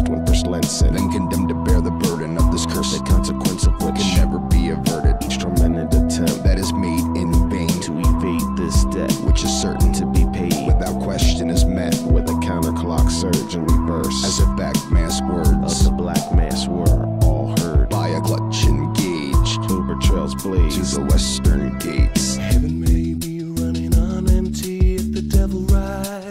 cursed when pestilence sin. Then condemned to bear the burden of this curse, the consequence of which can never be averted. Each tormented attempt that is made in vain to evade this debt, which is certain to be paid. Without question is met with a counterclock surge in reverse, as if back mass words of the black mass were all heard by a clutch engaged. over trails blaze to the western gates. Heaven may be running on empty if the devil rides.